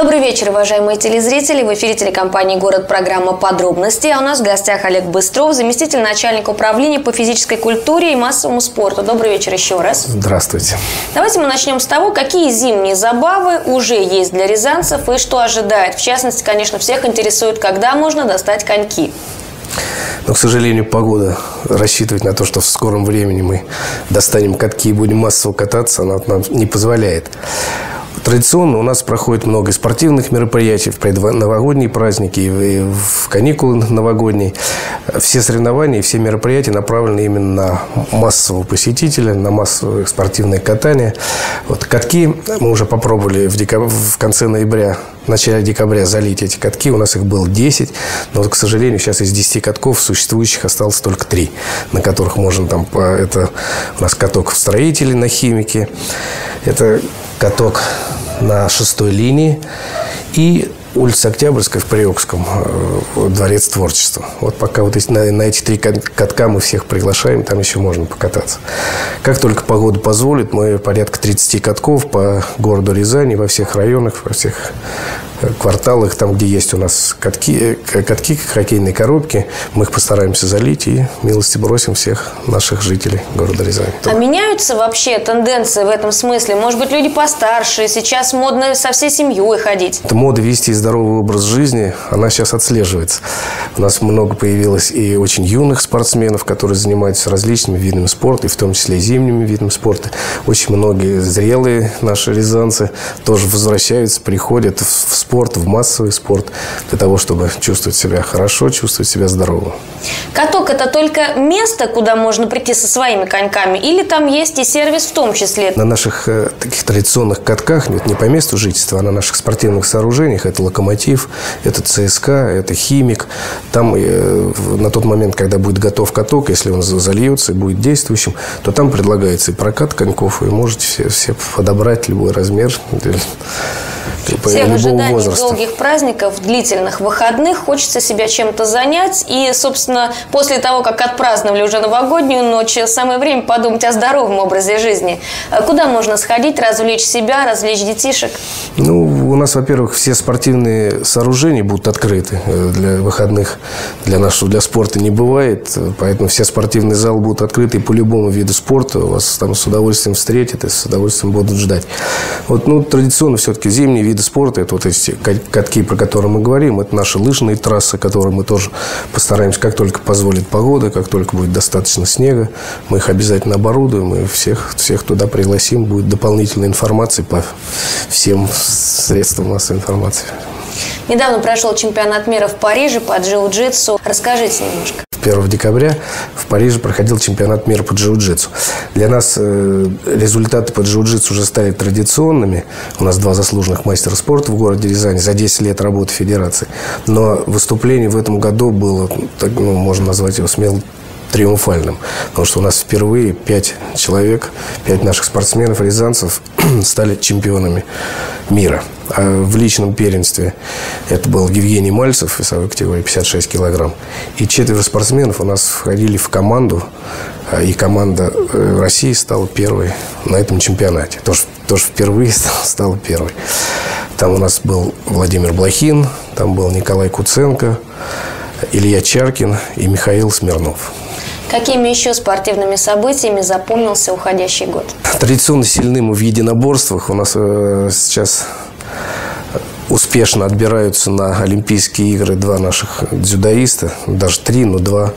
Добрый вечер, уважаемые телезрители. В эфире телекомпании «Город» программа «Подробности». А у нас в гостях Олег Быстров, заместитель начальника управления по физической культуре и массовому спорту. Добрый вечер еще раз. Здравствуйте. Давайте мы начнем с того, какие зимние забавы уже есть для рязанцев и что ожидает. В частности, конечно, всех интересует, когда можно достать коньки. Но, к сожалению, погода рассчитывать на то, что в скором времени мы достанем катки и будем массово кататься, она нам не позволяет. Традиционно у нас проходит много спортивных мероприятий в предновогодние праздники и в каникулы новогодние. Все соревнования и все мероприятия направлены именно на массового посетителя, на массовое спортивное катание. Вот катки мы уже попробовали в, декаб... в конце ноября, в начале декабря залить эти катки. У нас их было 10, но, вот, к сожалению, сейчас из 10 катков существующих осталось только 3, на которых можно там... Это у нас каток в строителе на химике, это каток на шестой линии и улица Октябрьская в Приокском, э, дворец творчества. Вот пока вот на, на эти три катка мы всех приглашаем, там еще можно покататься. Как только погода позволит, мы порядка 30 катков по городу Рязани, во всех районах, во всех кварталах, там, где есть у нас катки, э, катки, хоккейные коробки, мы их постараемся залить и милости бросим всех наших жителей города Рязани. А меняются вообще тенденции в этом смысле? Может быть, люди постарше, сейчас модно со всей семьей ходить? Это мода вести здоровый образ жизни, она сейчас отслеживается. У нас много появилось и очень юных спортсменов, которые занимаются различными видами спорта, и в том числе и зимними видами спорта. Очень многие зрелые наши рязанцы тоже возвращаются, приходят в спорт спорт, в массовый спорт, для того, чтобы чувствовать себя хорошо, чувствовать себя здорово. Каток – это только место, куда можно прийти со своими коньками, или там есть и сервис в том числе? На наших э, таких традиционных катках, нет, не по месту жительства, а на наших спортивных сооружениях, это «Локомотив», это ЦСКА, это «Химик». Там э, на тот момент, когда будет готов каток, если он зальется и будет действующим, то там предлагается и прокат коньков, и можете все, все подобрать любой размер всех ожиданий возраста. долгих праздников, длительных выходных, хочется себя чем-то занять. И, собственно, после того, как отпраздновали уже новогоднюю ночь, самое время подумать о здоровом образе жизни. Куда можно сходить, развлечь себя, развлечь детишек? Ну, у нас, во-первых, все спортивные сооружения будут открыты э, для выходных. Для нашего, для спорта не бывает. Поэтому все спортивные залы будут открыты по любому виду спорта. Вас там с удовольствием встретят и с удовольствием будут ждать. Вот, ну, традиционно все-таки зимние виды спорта, это вот эти катки, про которые мы говорим, это наши лыжные трассы, которые мы тоже постараемся, как только позволит погода, как только будет достаточно снега, мы их обязательно оборудуем и всех, всех туда пригласим. Будет дополнительная информация по всем средствам массовой информации. Недавно прошел чемпионат мира в Париже по джиу-джитсу. Расскажите немножко. 1 декабря в Париже проходил чемпионат мира по джиу-джитсу. Для нас э, результаты по джиу-джитсу уже стали традиционными. У нас два заслуженных мастера спорта в городе Рязани за 10 лет работы федерации. Но выступление в этом году было, так, ну, можно назвать его смело триумфальным. Потому что у нас впервые пять человек, пять наших спортсменов, рязанцев стали чемпионами мира. А в личном первенстве это был Евгений Мальцев, весовой категории 56 килограмм. И четверо спортсменов у нас входили в команду, а, и команда э, России стала первой на этом чемпионате. Тоже, тоже впервые стала первой. Там у нас был Владимир Блохин, там был Николай Куценко, Илья Чаркин и Михаил Смирнов. Какими еще спортивными событиями запомнился уходящий год? Традиционно сильным в единоборствах у нас э, сейчас успешно отбираются на Олимпийские игры два наших дзюдоиста, даже три, но два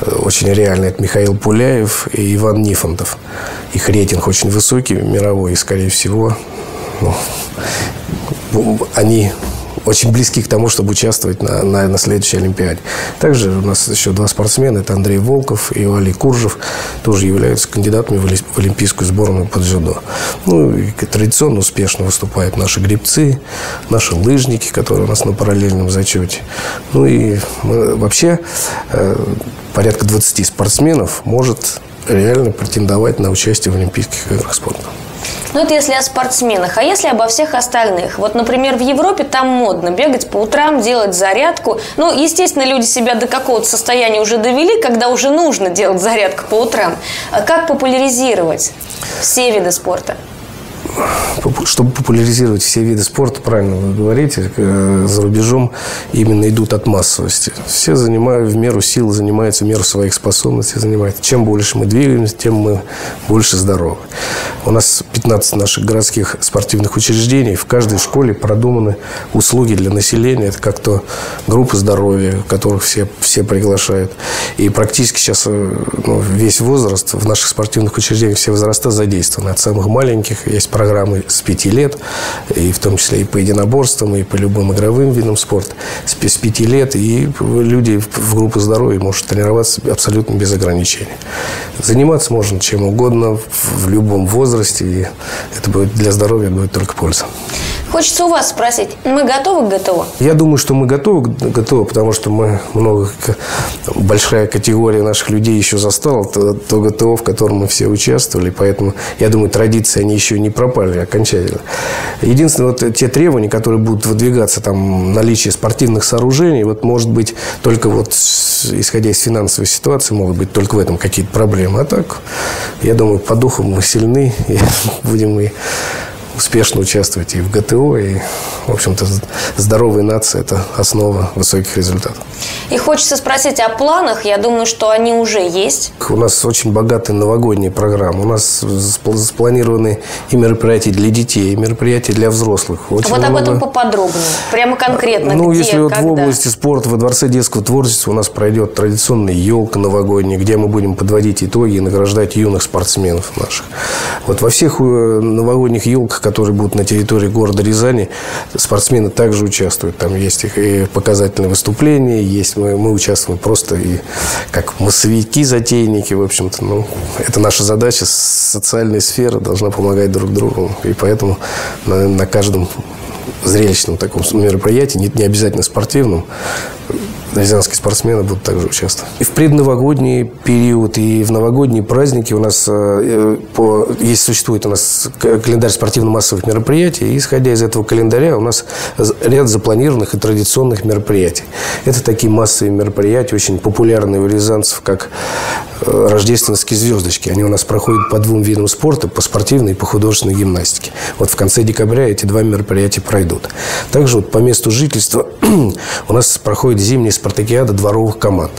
э, очень реальные. Это Михаил Пуляев и Иван Нифонтов. Их рейтинг очень высокий, мировой, и, скорее всего, ну, они очень близки к тому, чтобы участвовать на, на, на следующей Олимпиаде. Также у нас еще два спортсмена. Это Андрей Волков и Валий Куржев. Тоже являются кандидатами в Олимпийскую сборную по дзюдо. Ну, и традиционно успешно выступают наши гребцы, наши лыжники, которые у нас на параллельном зачете. Ну и мы, вообще э, порядка 20 спортсменов может реально претендовать на участие в Олимпийских играх спорта. Ну, это если о спортсменах. А если обо всех остальных? Вот, например, в Европе там модно бегать по утрам, делать зарядку. Ну, естественно, люди себя до какого-то состояния уже довели, когда уже нужно делать зарядку по утрам. А как популяризировать все виды спорта? Чтобы популяризировать все виды спорта, правильно вы говорите, э, за рубежом именно идут от массовости. Все занимают в меру сил, занимаются в меру своих способностей, занимаются. Чем больше мы двигаемся, тем мы больше здоровы. У нас 15 наших городских спортивных учреждений. В каждой школе продуманы услуги для населения. Это как то группы здоровья, которых все, все приглашают. И практически сейчас э, ну, весь возраст в наших спортивных учреждениях, все возраста задействованы. От самых маленьких есть программы с 5 лет, и в том числе и по единоборствам, и по любым игровым видам спорта. С 5 лет, и люди в группы здоровья могут тренироваться абсолютно без ограничений. Заниматься можно чем угодно, в любом возрасте, и это будет для здоровья будет только польза. Хочется у вас спросить, мы готовы к ГТО? Я думаю, что мы готовы к ГТО, потому что мы много, большая категория наших людей еще застала то, то ГТО, в котором мы все участвовали, поэтому я думаю, традиции, они еще не пропали окончательно. Единственное, вот те требования, которые будут выдвигаться, там, наличие спортивных сооружений, вот, может быть, только вот исходя из финансовой ситуации, могут быть только в этом какие-то проблемы. А так, я думаю, по духу мы сильны, и будем и успешно участвовать и в ГТО, и, в общем-то, здоровая нация – это основа высоких результатов. И хочется спросить о планах. Я думаю, что они уже есть. У нас очень богатая новогодняя программа. У нас спланированы и мероприятия для детей, и мероприятия для взрослых. Очень вот об этом поподробнее. Прямо конкретно. Ну, где, если вот когда? в области спорта, во Дворце детского творчества у нас пройдет традиционная елка новогодняя, где мы будем подводить итоги и награждать юных спортсменов наших. Вот во всех э, новогодних елках, которые будут на территории города Рязани, спортсмены также участвуют. Там есть их и показательные выступления, есть мы, мы участвуем просто и как массовики, затейники, в общем-то. Ну, это наша задача. Социальная сфера должна помогать друг другу. И поэтому на, на каждом зрелищном таком мероприятии, не, не обязательно спортивном, рязанские спортсмены будут также участвовать. И в предновогодний период, и в новогодние праздники у нас э, по, есть, существует у нас календарь спортивно-массовых мероприятий, и исходя из этого календаря у нас ряд запланированных и традиционных мероприятий. Это такие массовые мероприятия, очень популярные у рязанцев, как э, рождественские звездочки. Они у нас проходят по двум видам спорта, по спортивной и по художественной гимнастике. Вот в конце декабря эти два мероприятия пройдут. Также вот по месту жительства у нас проходит зимний спартакиада дворовых команд.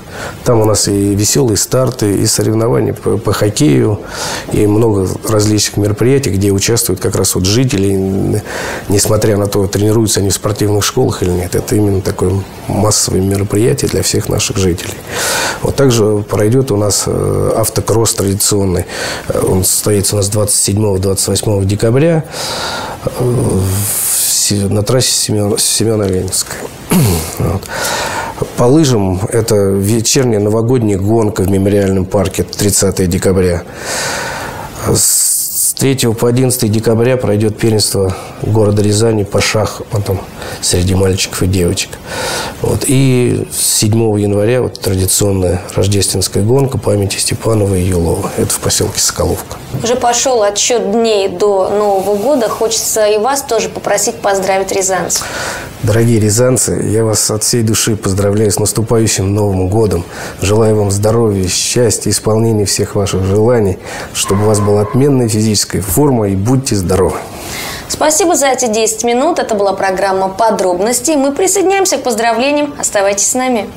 Там у нас и веселые старты, и соревнования по, по хоккею, и много различных мероприятий, где участвуют как раз вот жители, несмотря на то, тренируются они в спортивных школах или нет. Это именно такое массовое мероприятие для всех наших жителей. Вот также пройдет у нас автокросс традиционный. Э, он состоится у нас 27-28 декабря э, на трассе Семена-Ленинская. Вот. По лыжам это вечерняя новогодняя гонка в мемориальном парке 30 декабря. С 3 по 11 декабря пройдет первенство города Рязани по шахматам среди мальчиков и девочек. Вот. И 7 января вот традиционная рождественская гонка памяти Степанова и Юлова. Это в поселке Соколовка. Уже пошел отсчет дней до Нового года. Хочется и вас тоже попросить поздравить рязанцев. Дорогие рязанцы, я вас от всей души поздравляю с наступающим Новым годом. Желаю вам здоровья, счастья, исполнения всех ваших желаний, чтобы у вас была отменная физическая форма и будьте здоровы. Спасибо за эти 10 минут. Это была программа «Подробности». Мы присоединяемся к поздравлениям. Оставайтесь с нами.